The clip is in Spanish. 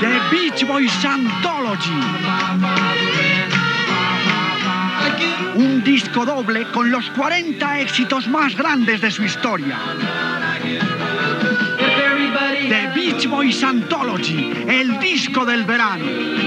The Beach Boys Anthology. Un disco doble con los 40 éxitos más grandes de su historia. The Beach Boys Anthology, el disco del verano.